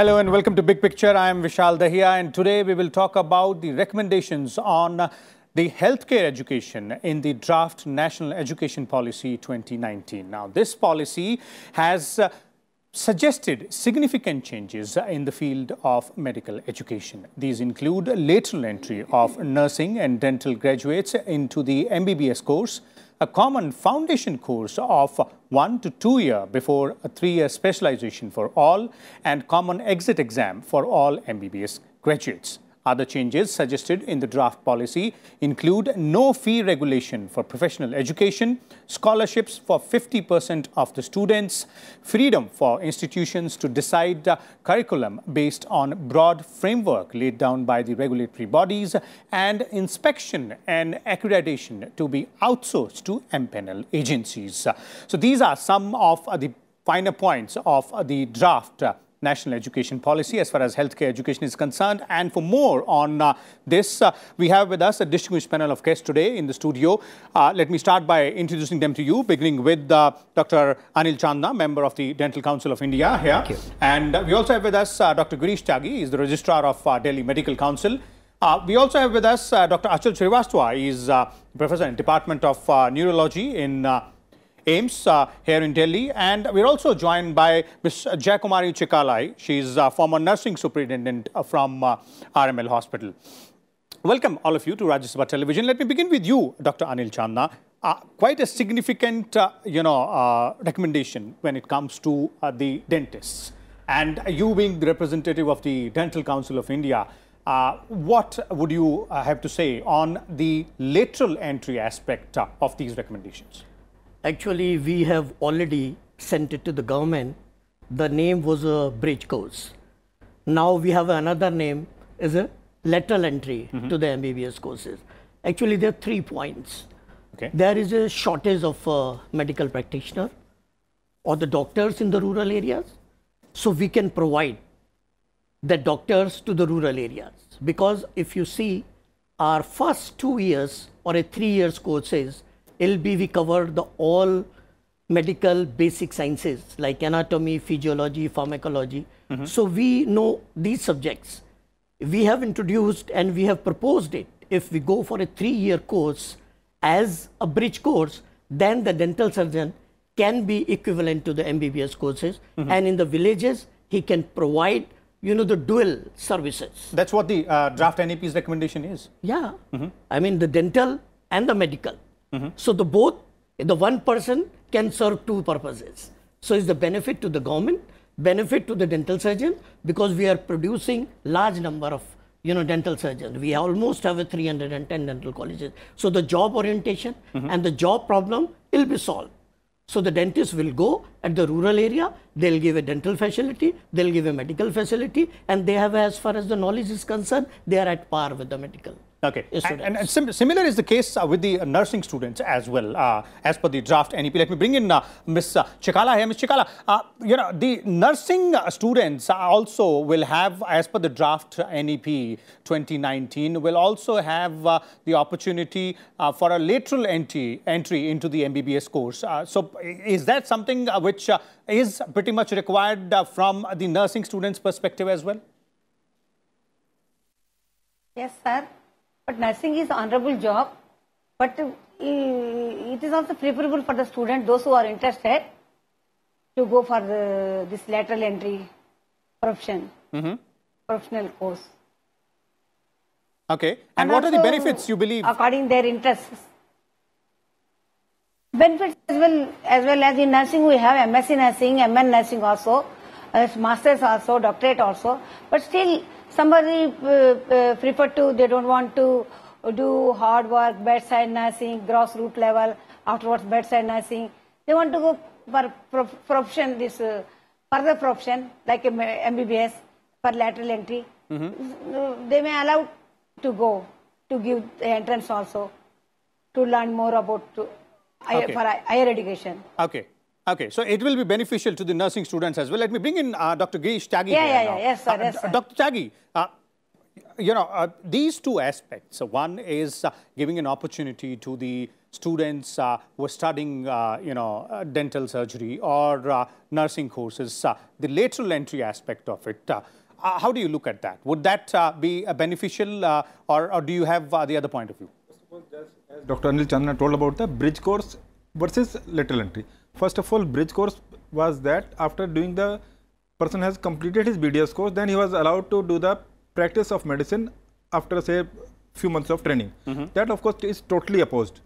Hello and welcome to Big Picture. I am Vishal Dahiya and today we will talk about the recommendations on the healthcare education in the draft National Education Policy 2019. Now, this policy has uh, suggested significant changes in the field of medical education. These include lateral entry of nursing and dental graduates into the MBBS course, a common foundation course of one to two year before a three-year specialization for all and common exit exam for all MBBS graduates. Other changes suggested in the draft policy include no fee regulation for professional education, scholarships for 50% of the students, freedom for institutions to decide curriculum based on broad framework laid down by the regulatory bodies, and inspection and accreditation to be outsourced to empaneled agencies. So these are some of the finer points of the draft national education policy as far as healthcare education is concerned. And for more on uh, this, uh, we have with us a distinguished panel of guests today in the studio. Uh, let me start by introducing them to you, beginning with uh, Dr. Anil Chandna, member of the Dental Council of India here. And uh, we also have with us uh, Dr. Girish Tyagi, he is the registrar of Delhi Medical Council. we also have with us Dr. Achal Srivastava, he is professor in Department of Neurology in AIIMS uh, here in Delhi. And we're also joined by Ms. Jayakumari Chikkala. She's a former nursing superintendent uh, from uh, RML Hospital. Welcome all of you to Rajya Sabha Television. Let me begin with you, Dr. Anil Chandna. Uh, quite a significant, uh, you know, uh, recommendation when it comes to the dentists. And you being the representative of the Dental Council of India, what would you have to say on the lateral entry aspect of these recommendations? Actually, we have already sent it to the government. The name was a bridge course. Now we have another name is a lateral entry mm -hmm. to the MBBS courses. Actually, there are three points. Okay. There is a shortage of uh, medical practitioner or the doctors in the rural areas. So we can provide the doctors to the rural areas. Because if you see our first two years or a three years courses, LB, we covered the all medical basic sciences like anatomy, physiology, pharmacology. Mm -hmm. So we know these subjects. We have introduced and we have proposed it. If we go for a three-year course as a bridge course, then the dental surgeon can be equivalent to the MBBS courses. Mm -hmm. And in the villages, he can provide, you know, the dual services. That's what the uh, draft NEP's recommendation is. Yeah. Mm -hmm. I mean, the dental and the medical. Mm -hmm. So the both, the one person can serve two purposes. So it's the benefit to the government, benefit to the dental surgeon because we are producing large number of you know dental surgeons. We almost have a 310 dental colleges. So the job orientation mm -hmm. and the job problem will be solved. So the dentist will go at the rural area, they'll give a dental facility, they'll give a medical facility, and they have, as far as the knowledge is concerned, they are at par with the medical. Okay, and, and, and sim similar is the case uh, with the uh, nursing students as well, uh, as per the draft NEP. Let me bring in uh, Ms. Uh, Chikkala here. Ms. Chikkala, uh, you know, the nursing students also will have, as per the draft NEP 2019, will also have the opportunity for a lateral entry, entry into the MBBS course. so is that something which is pretty much required from the nursing students' perspective as well? Yes, sir. But nursing is honorable job, but it is also preferable for the student, those who are interested, to go for the, this lateral entry profession, mm -hmm. professional course. Okay. And, and what are the benefits you believe? According their interests. Benefits as well as well as in nursing we have MSc nursing, MN nursing also, uh, masters also, doctorate also. But still somebody uh, uh, prefer to, they don't want to do hard work, bedside nursing, grassroots level, afterwards bedside nursing. They want to go for profession, this uh, further profession, like MBBS, for lateral entry. Mm -hmm. They may allow to go, to give the entrance also, to learn more about to, okay. for higher education. Okay. Okay, so it will be beneficial to the nursing students as well. Let me bring in uh, Dr. Girish Tyagi. Yeah, yeah, yeah, yes, sir, uh, yes, sir. Dr. Tyagi, uh, you know, uh, these two aspects. one is uh, giving an opportunity to the students uh, who are studying, uh, you know, uh, dental surgery or uh, nursing courses, uh, the lateral entry aspect of it. Uh, uh, how do you look at that? Would that uh, be uh, beneficial uh, or, or do you have uh, the other point of view? As Dr. Anil Chandna told about the bridge course versus lateral entry. First of all, bridge course was that after doing the person has completed his BDS course, then he was allowed to do the practice of medicine after say few months of training. That of course is totally opposed.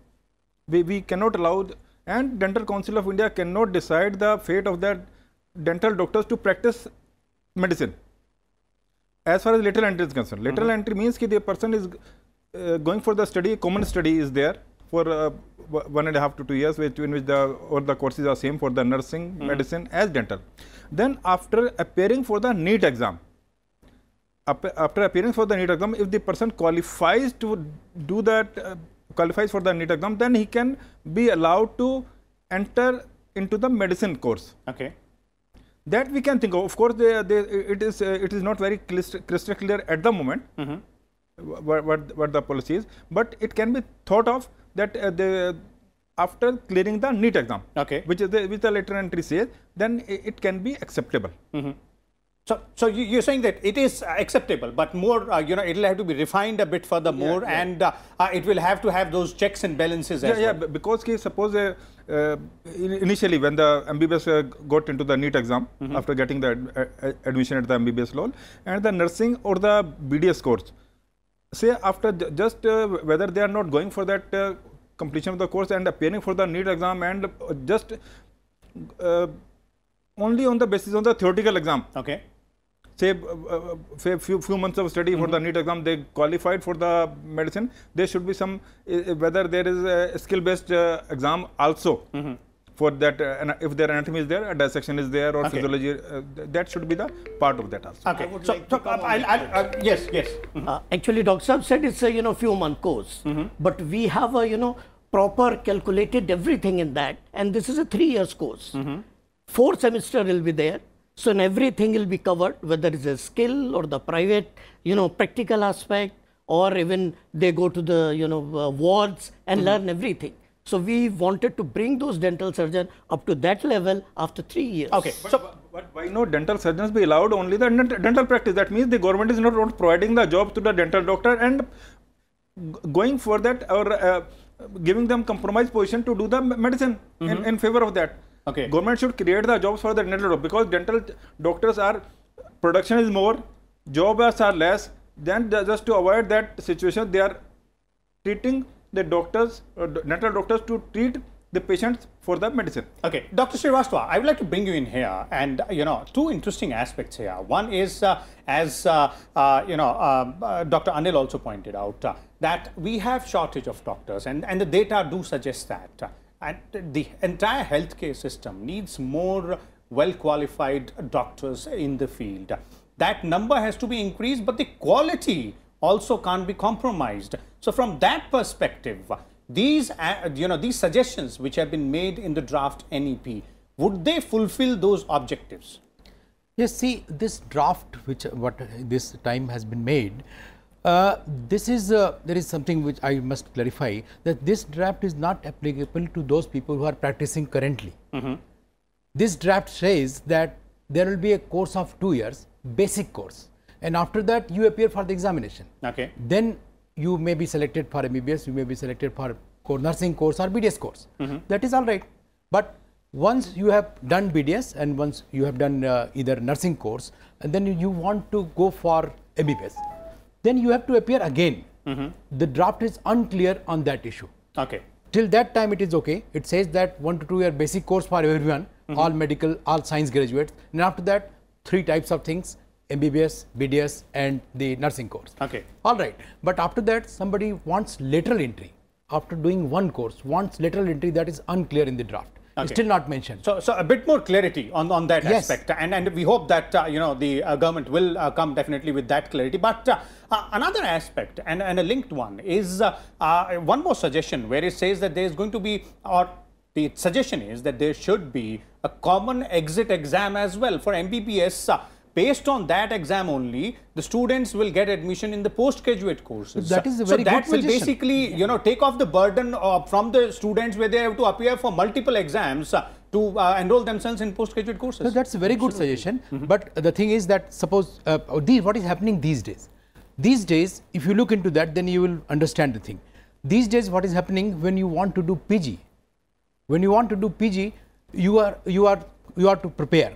We, we cannot allow and Dental Council of India cannot decide the fate of the dental doctors to practice medicine as far as lateral entry is concerned. Lateral entry means that the person is uh, going for the study, common study is there for uh, one and a half to two years, which in which the or the courses are same for the nursing, medicine as dental. Then after appearing for the NEET exam, after appearing for the NEET exam, if the person qualifies to do that, uh, qualifies for the NEET exam, then he can be allowed to enter into the medicine course Okay. that we can think of. Of course, they, they, it is uh, it is not very crystal clear at the moment wh- what, what what the policy is, but it can be thought of that uh, the after clearing the NEET exam, Okay. which is the which the lateral entry says, then it can be acceptable. So, so you, you're saying that it is acceptable, but more, uh, you know, it'll have to be refined a bit further more, yeah. and uh, uh, it will have to have those checks and balances Yeah, yeah. well. Because suppose uh, uh, initially when the MBBS uh, got into the NEET exam after getting the ad- a- a- admission at the MBBS level and the nursing or the BDS course, say after just uh, whether they are not going for that uh, completion of the course and appearing for the NEET exam and uh, just uh, only on the basis of the theoretical exam Okay. say uh, uh, say few few months of study mm -hmm. for the NEET exam they qualified for the medicine there should be some uh, whether there is a skill based uh, exam also for that uh, ana- if their anatomy is there a dissection is there or Okay. physiology uh, that should be the part of that also Okay. So, like so to come uh, I'll, I'll, uh, yes, yes. Uh, actually, Dr. Saab said it's a you know few month course, but we have a you know proper calculated everything in that, and this is a three years course. Four semester will be there, so in everything will be covered, whether it's a skill or the private you know practical aspect, or even they go to the you know uh, wards and learn everything. So we wanted to bring those dental surgeons up to that level after three years. Okay. So, but why not dental surgeons be allowed only the dental practice that means the government is not, not providing the job to the dental doctor and going for that or uh, giving them compromised position to do the me- medicine in, in favor of that Okay. government should create the jobs for the dental doctor because dental doctors are production is more jobs are less then just to avoid that situation they are treating the doctors uh, doctors to treat the patients for the medicine Okay, Dr. Srivastava, I would like to bring you in here, and you know, two interesting aspects here. One is, uh, as uh, uh, you know, um, uh, Dr. Anil also pointed out, uh, that we have shortage of doctors, and and the data do suggest that, uh, and the entire healthcare system needs more well-qualified doctors in the field. That number has to be increased, but the quality also can't be compromised. So, from that perspective, these uh, you know these suggestions which have been made in the draft NEP would they fulfill those objectives? Yes, see this draft which what this time has been made, uh, this is uh, there is something which I must clarify that this draft is not applicable to those people who are practicing currently. This draft says that there will be a course of two years, basic course, and after that you appear for the examination. Okay. Then you may be selected for MBBS, you may be selected for core nursing course or BDS course. Mm-hmm. That is all right. But once you have done BDS and once you have done uh, either nursing course and then you want to go for MBBS, then you have to appear again. Mm-hmm. The draft is unclear on that issue. Okay. Till that time it is okay. It says that one to two year basic course for everyone, mm-hmm. all medical, all science graduates. And after that, three types of things, MBBS, BDS and the nursing course. Okay. All right. But after that, somebody wants lateral entry. After doing one course, wants lateral entry that is unclear in the draft. Okay. still not mentioned. So, so a bit more clarity on, on that Yes. aspect, and and we hope that uh, you know the uh, government will uh, come definitely with that clarity. But uh, uh, another aspect and, and a linked one is uh, one more suggestion where it says that there is going to be or the suggestion is that there should be a common exit exam as well for MBBS. Based on that exam only, the students will get admission in the postgraduate courses. That is a very so that will suggestion. basically, you know, take off the burden uh, from the students where they have to appear for multiple exams uh, to uh, enroll themselves in postgraduate courses. So that's a very good suggestion. Mm-hmm. But the thing is that suppose uh, the, what is happening these days? These days, if you look into that, then you will understand the thing. These days, what is happening when you want to do PG? When you want to do PG, you are you are you are to prepare.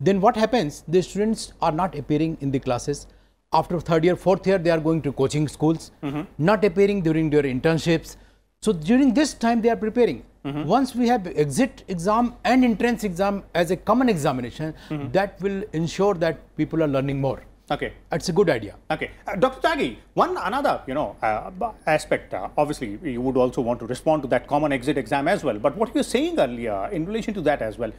Then what happens? The students are not appearing in the classes. After third year, fourth year, they are going to coaching schools, not appearing during their internships. So during this time, they are preparing. Once we have exit exam and entrance exam as a common examination, that will ensure that people are learning more. okay. It's a good idea. Okay, uh, Dr. Tyagi, one another you know uh, aspect. Uh, obviously, you would also want to respond to that common exit exam as well. But what you were saying earlier in relation to that as well,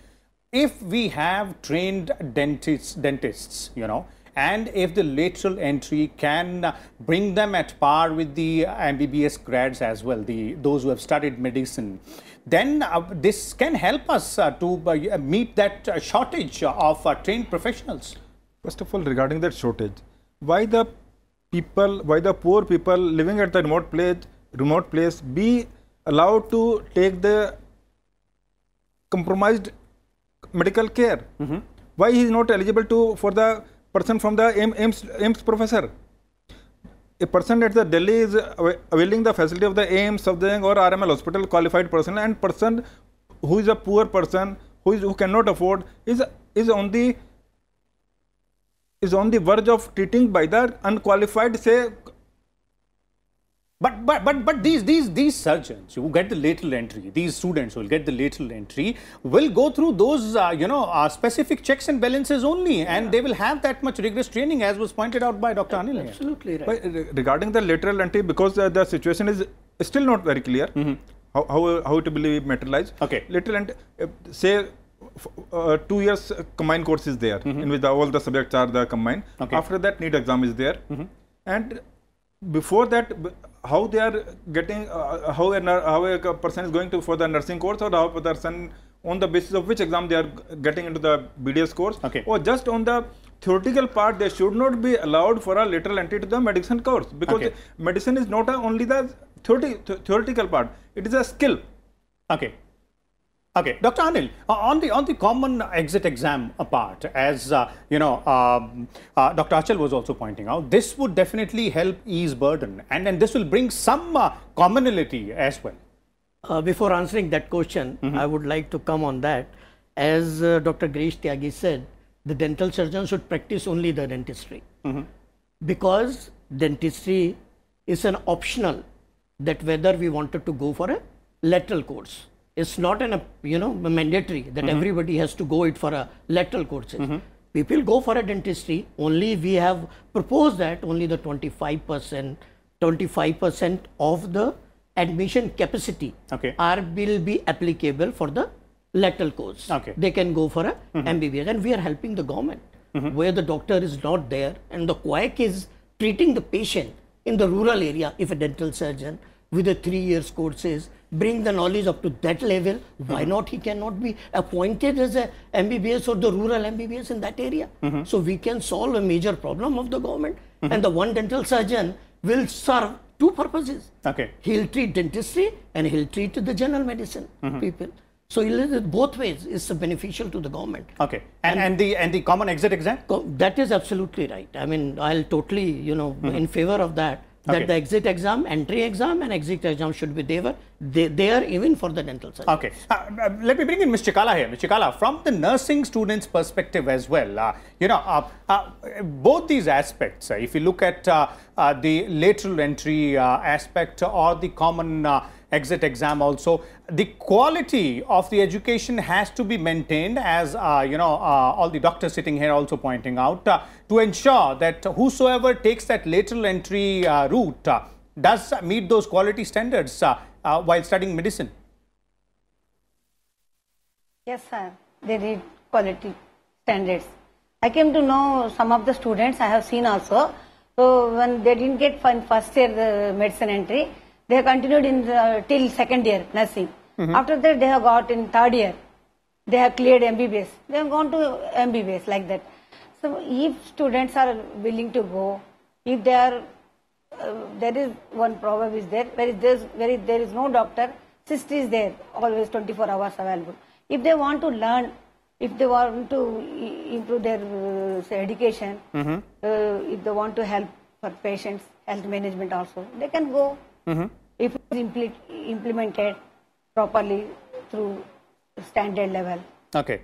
if we have trained dentists, dentists, you know, and if the lateral entry can bring them at par with the MBBS grads as well, the those who have studied medicine, then uh, this can help us uh, to uh, meet that uh, shortage of uh, trained professionals. First of all, regarding that shortage, why the people, why the poor people living at the remote place, remote place, be allowed to take the compromised medical care? Mm -hmm. Why he is not eligible to for the person from the AIMS, AIMS professor? A person at the Delhi is availing the facility of the AIMS of the or RML hospital qualified person and person who is a poor person who is who cannot afford is is on the is on the verge of treating by the unqualified say But but but but these these these surgeons who get the lateral entry, these students who will get the lateral entry, will go through those uh, you know uh, specific checks and balances only, and they will have that much rigorous training, as was pointed out by Dr. Anil. Absolutely right. But re- regarding the lateral entry, because uh, the situation is still not very clear, how, how, how it will be materialized. Okay. Lateral entry, uh, say, uh, two years uh, combined course is there, in which the, all the subjects are the combined. Okay. After that, NEET exam is there. And before that, b- how they are getting, uh, how, a, how a person is going to for the nursing course or how a person on the basis of which exam they are getting into the BDS course Okay. or just on the theoretical part they should not be allowed for a lateral entry to the medicine course because Okay. medicine is not a, only the theoreti- th- theoretical part it is a skill Okay. Okay, Dr. Anil, uh, on the on the common exit exam part, as uh, you know, um, uh, Dr. Achal was also pointing out, this would definitely help ease burden, and then this will bring some uh, commonality as well. Uh, before answering that question, I would like to come on that. As uh, Dr. Girish Tyagi said, the dental surgeon should practice only the dentistry. Because dentistry is an optional that whether we wanted to go for a lateral course. It's not an, you know, mandatory that mm-hmm. everybody has to go it for a lateral courses. Mm-hmm. People go for a dentistry, only we have proposed that only the 25%, 25% of the admission capacity Okay. are will be applicable for the lateral course. Okay. They can go for a mm-hmm. MBBS and we are helping the government where the doctor is not there and the quack is treating the patient in the rural area if a dental surgeon with a three years courses bring the knowledge up to that level why mm-hmm. not he cannot be appointed as a mbbs or the rural mbbs in that area mm-hmm. so we can solve a major problem of the government mm-hmm. and the one dental surgeon will serve two purposes Okay. he'll treat dentistry and he'll treat the general medicine people. So it both ways is beneficial to the government. Okay, and, and the and the common exit exam. Co- That is absolutely right. I mean, I'll totally, you know, in favor of that. That Okay. the exit exam, entry exam, and exit exam should be there. They, they even for the dental surgeon. Okay, uh, uh, let me bring in Ms. Chikkala here. Ms. Chikkala, from the nursing students' perspective as well, uh, you know, uh, uh, both these aspects, uh, if you look at uh, uh, the lateral entry uh, aspect or the common uh, exit exam also, the quality of the education has to be maintained as, uh, you know, uh, all the doctors sitting here also pointing out, uh, to ensure that whosoever takes that lateral entry uh, route uh, does meet those quality standards uh, while studying medicine. Yes, sir. They need quality standards. I came to know some of the students I have seen also. So when they didn't get first year medicine entry, they have continued in the, till second year nursing. After that, they have got in third year. They have cleared MBBS. They have gone to MBBS like that. So if students are willing to go, if they are, uh, there is one problem is there, where there is, where there is no doctor, sister is there, always 24 hours available. If they want to learn, if they want to improve their uh, say education, uh, if they want to help for patients, health management also, they can go. If it is impli- implemented properly through standard level. Okay.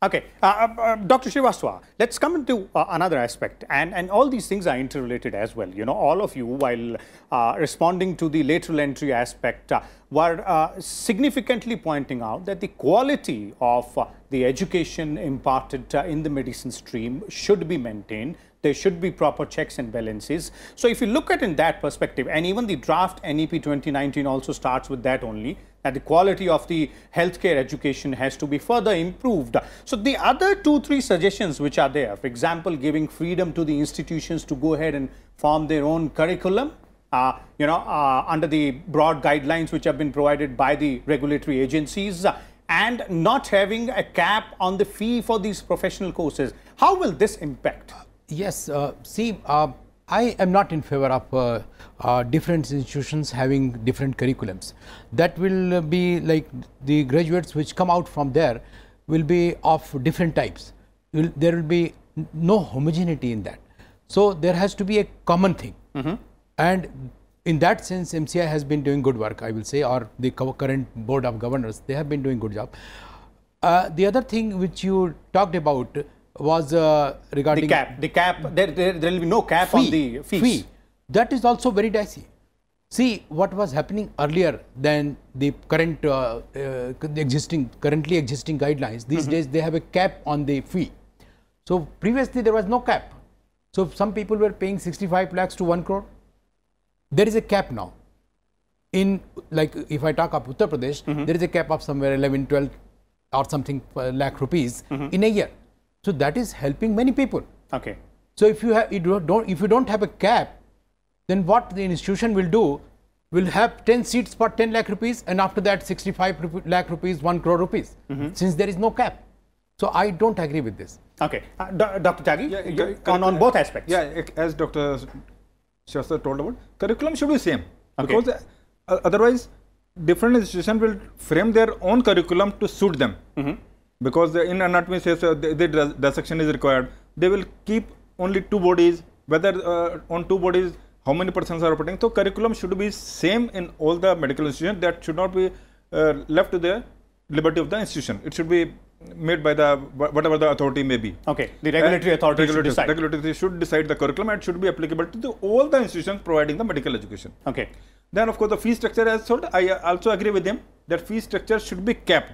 Okay. Uh, uh, uh, Dr. Srivastava, let's come into uh, another aspect. And, and all these things are interrelated as well. You know, all of you, while uh, responding to the lateral entry aspect, uh, were significantly pointing out that the quality of the education imparted in the medicine stream should be maintained. There should be proper checks and balances. So, if you look at in that perspective, and even the draft NEP 2019 also starts with that only, that the quality of the healthcare education has to be further improved. So the other two, three suggestions which are there, for example, giving freedom to the institutions to go ahead and form their own curriculum, uh, you know, uh, under the broad guidelines which have been provided by the regulatory agencies, and not having a cap on the fee for these professional courses. How will this impact? Yes, uh, see, uh, I am not in favor of uh, uh, different institutions having different curriculums. That will be like the graduates which come out from there will be of different types. Will, there will be no homogeneity in that. So, there has to be a common thing. And in that sense, MCI has been doing good work, I will say, or the current board of governors, they have been doing good job. Uh, the other thing which you talked about was uh, regarding The cap, the cap, there, there, there will be no cap on the fees. Fee. That is also very dicey. See what was happening earlier than the current uh, uh, the existing currently existing guidelines. These Mm-hmm. days they have a cap on the fee. So previously there was no cap. So some people were paying 65 lakhs to 1 crore. There is a cap now. In like if I talk of Uttar Pradesh, Mm-hmm. there is a cap of somewhere 11, 12 or something lakh rupees Mm-hmm. in a year. So that is helping many people. Okay. So if you have you don't- don't if you don't have a cap, then what the institution will do will have 10 seats for 10 lakh rupees and after that 65 rup- lakh rupees 1 crore rupees since there is no cap. So I don't agree with this. Okay. Uh, Dr. Tyagi, Yeah, you- on, on both aspects. Yeah, as Dr. Shastra told about, curriculum should be same. Okay. Because uh, otherwise, different institutions will frame their own curriculum to suit them. Mm-hmm. Because the, in anatomy says uh, the, the dissection is required. They will keep only two bodies, whether uh, on two bodies, how many persons are operating. So curriculum should be same in all the medical institutions. That should not be uh, left to the liberty of the institution. It should be made by the whatever the authority may be. Okay. The regulatory And authority should decide. regulatory should decide the curriculum and should be applicable to the, all the institutions providing the medical education. Okay. Then, of course, the fee structure as told, I also agree with him that fee structure should be capped.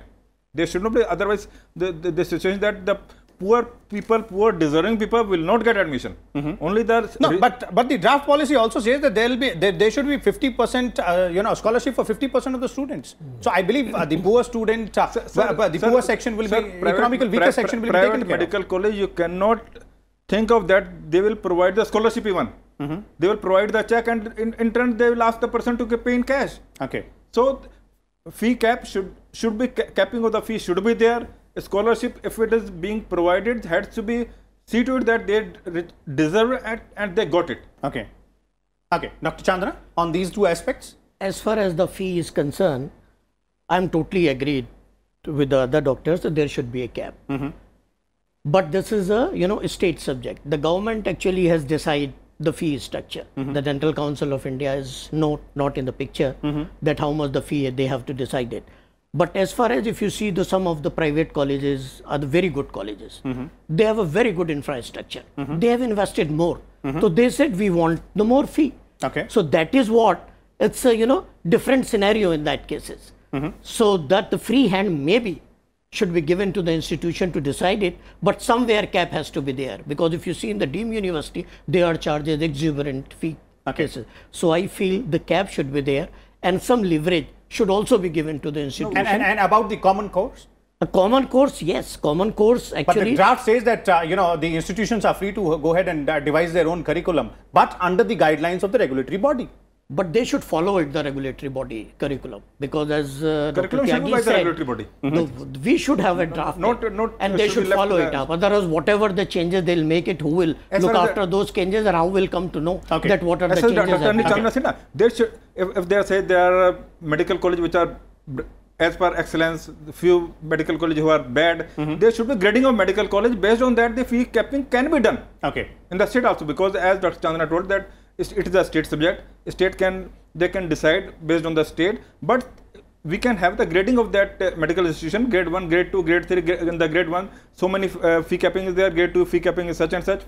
There should not be, otherwise, the, the, the situation that the poor people, poor deserving people will not get admission. Only the. No, but but the draft policy also says that there will be there, there should be 50 percent uh, you know scholarship for 50 percent of the students. So I believe uh, the poor student, uh, Sir, but the sir, poor section will sir, be private- economical weaker section will be taken care medical college, you cannot think of that. They will provide the scholarship even. Mm-hmm. They will provide the check, and in, in turn, they will ask the person to pay in cash. Okay. So fee cap should should be ca- capping of the fee should be there. A scholarship, if it is being provided, has to be see to it that they deserve it and they got it. Okay. Okay. Dr. Chandna, on these two aspects. As far as the fee is concerned, I'm totally agreed to- with the other doctors that there should be a cap. Mm-hmm. But this is a you know a state subject. The government actually has decided the fee structure. Mm-hmm. The Dental Council of India is not not in the picture mm-hmm. that how much the fee they have to decide it. But as far as if you see the some of the private colleges are the very good colleges, mm-hmm. they have a very good infrastructure. Mm-hmm. They have invested more. Mm-hmm. So they said we want the more fee. Okay. So that is what it's a you know different scenario in that cases. So that the free hand maybe should be given to the institution to decide it, but somewhere cap has to be there because if you see in the deemed university, they are charges exuberant fee okay. cases. So I feel the cap should be there and some leverage should also be given to the institution. And, and, and about the common course. a common course, yes, common course actually. But the draft says that uh, you know the institutions are free to go ahead and uh, devise their own curriculum, but under the guidelines of the regulatory body. But they should follow it, the regulatory body curriculum, because as uh, Dr. Curriculum should be Tyagi by the said, regulatory body. no, we should have a draft, Not- not- and it they should should follow it up. Otherwise, whatever the changes they'll make it, who will As look far as the- after those changes, and how will come to know Okay. that what are As the far as changes? Dr. have Anil been- Chandna said, na, there should, if, if they say there are medical colleges which are as per excellence, few medical colleges who are bad, there should be grading of medical college. Based on that, the fee capping can be done Okay. in the state also because as Dr. Chandna told that it's- it is a state subject. State can they can decide based on the state, but we can have the grading of that uh, medical institution grade 1 grade 2 grade 3 gra- in the grade 1 so many uh, fee capping is there grade 2 fee capping is such and such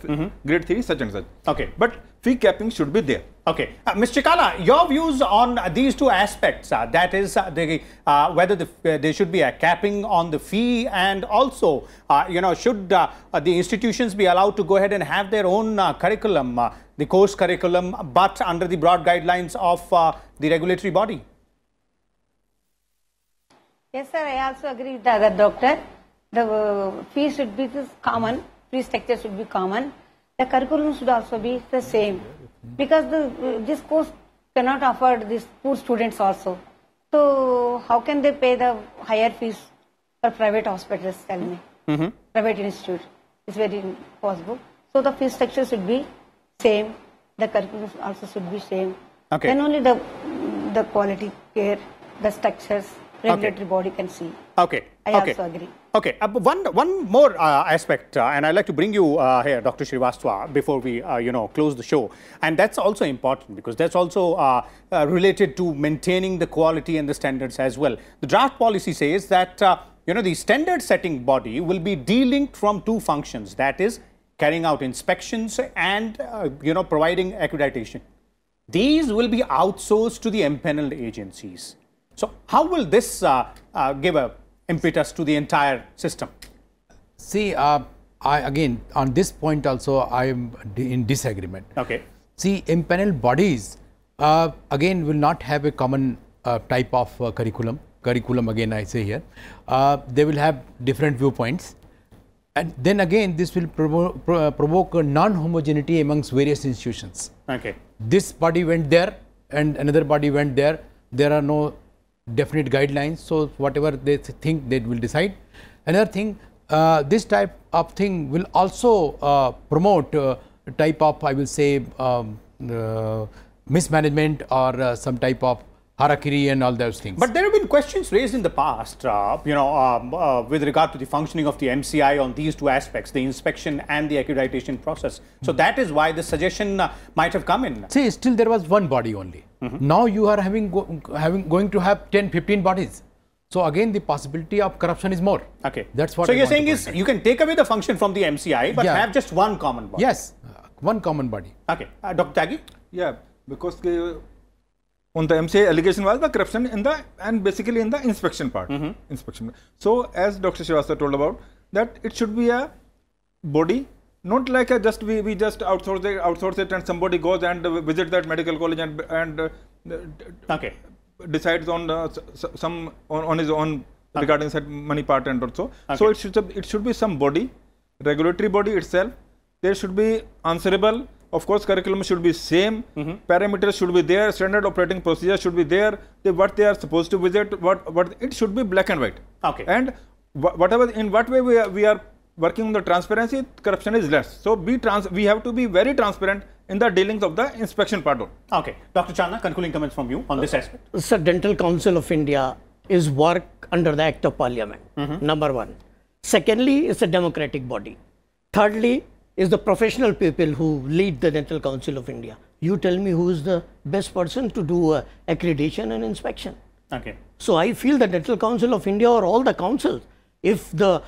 grade 3 such and such Okay. but fee capping should be there Okay, uh, Ms. Chikkala, your views on these two aspects, uh, that is, uh, the, uh, whether the, uh, there should be a capping on the fee and also, uh, you know, should the institutions be allowed to go ahead and have their own uh, curriculum, uh, the course curriculum, but under the broad guidelines of uh, the regulatory body? Yes, sir, I also agree with the other doctor. The uh, fee should be this common, fee structure should be common. The curriculum should also be the same. Because the, uh, this course cannot afford these poor students also. So, how can they pay the higher fees for private hospitals, tell me? Private institute. It's very impossible. So, the fee structure should be same. The curriculum also should be same. Okay. Then only the, the quality care, the structures, regulatory body can see. Okay. I okay. also agree. Okay. Uh, one one more uh, aspect, uh, and I'd like to bring you uh, here, Dr. Srivastava, before we uh, you know close the show, and that's also important because that's also uh, uh, related to maintaining the quality and the standards as well. The draft policy says that uh, you know the standard setting body will be delinked from two functions, that is carrying out inspections and uh, you know providing accreditation. These will be outsourced to the empaneled agencies. So, how will this uh, uh, give a impetus to the entire system? See, uh, I again on this point also I am in disagreement. Okay. See, impaneled bodies uh, again will not have a common uh, type of uh, curriculum. Curriculum again I say here, uh, they will have different viewpoints, and then again this will provo- pro- provoke a non-homogeneity amongst various institutions. Okay. This body went there and another body went there. There are no definite guidelines, so whatever they th- think they will decide. Another thing, uh, this type of thing will also uh, promote uh, type of I will say um, uh, mismanagement or uh, some type of harakiri and all those things. But there have been questions raised in the past, uh, you know, um, uh, with regard to the functioning of the MCI on these two aspects, the inspection and the accreditation process. So that is why the suggestion uh, might have come in. See, still there was one body only. Now you are having go, having going to have 10, 15 bodies. So again, the possibility of corruption is more. Okay. That's what. So I you're saying is out. you can take away the function from the MCI, but Yeah. have just one common body. yes, uh, one common body. Okay. Uh, Dr. Tyagi? Yeah, because the, on the MCA allegation was the corruption in the and basically in the inspection part. Inspection. So as Dr. Srivastava told about that it should be a body, not like a just we, we just outsource it, outsource it and somebody goes and visit that medical college and and uh, Okay. decides on uh, some on, on his own regarding that money part and also. So it should it should be some body, regulatory body itself. There should be answerable. Of course, curriculum should be same. Mm-hmm. Parameters should be there. Standard operating procedure should be there. They, what they are supposed to visit. What what it should be black and white. Okay. And wha- whatever in what way we are, we are working on the transparency, corruption is less. So be trans. We have to be very transparent in the dealings of the inspection part. only. Okay. Dr. Chandna, concluding comments from you on this uh, aspect. Sir, Dental Council of India is work under the Act of Parliament, mm-hmm. number one. Secondly, it's a democratic body. Thirdly, is the professional people who lead the Dental Council of India. You tell me who is the best person to do uh, accreditation and inspection. Okay. So I feel the Dental Council of India or all the councils, if the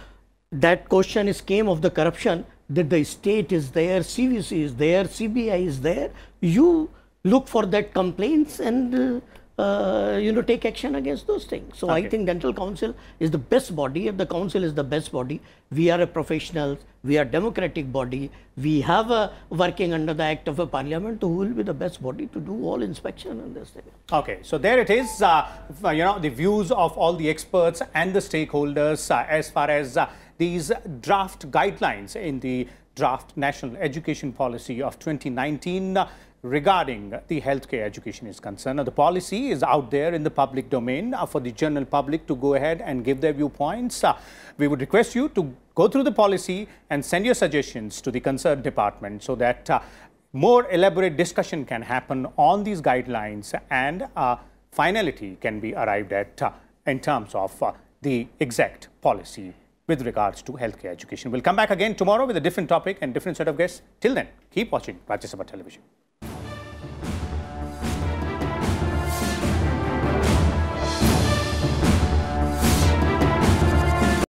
that question is came of the corruption, that the state is there, CVC is there, CBI is there, you look for that complaints and uh, uh, you know take action against those things. So I think Dental Council is the best body. If the council is the best body, we are a professional, we are democratic body, we have a working under the Act of a Parliament, who will be the best body to do all inspection and this thing. Okay, so there it is. Uh, you know the views of all the experts and the stakeholders uh, as far as uh, these draft guidelines in the draft national education policy of 2019 uh, regarding the healthcare education is concerned. Now, the policy is out there in the public domain uh, for the general public to go ahead and give their viewpoints. Uh, we would request you to go through the policy and send your suggestions to the concerned department so that uh, more elaborate discussion can happen on these guidelines and finality can be arrived at in terms of the exact policy with regards to healthcare education. We'll come back again tomorrow with a different topic and different set of guests. Till then, keep watching Rajya Sabha Television.